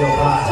your body.